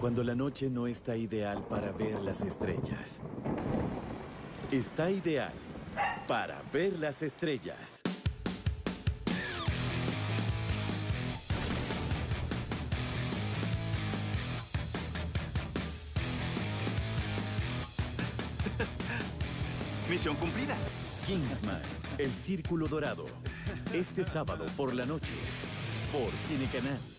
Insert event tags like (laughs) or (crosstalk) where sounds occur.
Cuando la noche no está ideal para ver las estrellas. Está ideal para ver las estrellas. (laughs) Misión cumplida. Kingsman, El Círculo Dorado. Este sábado por la noche. Por Cinecanal.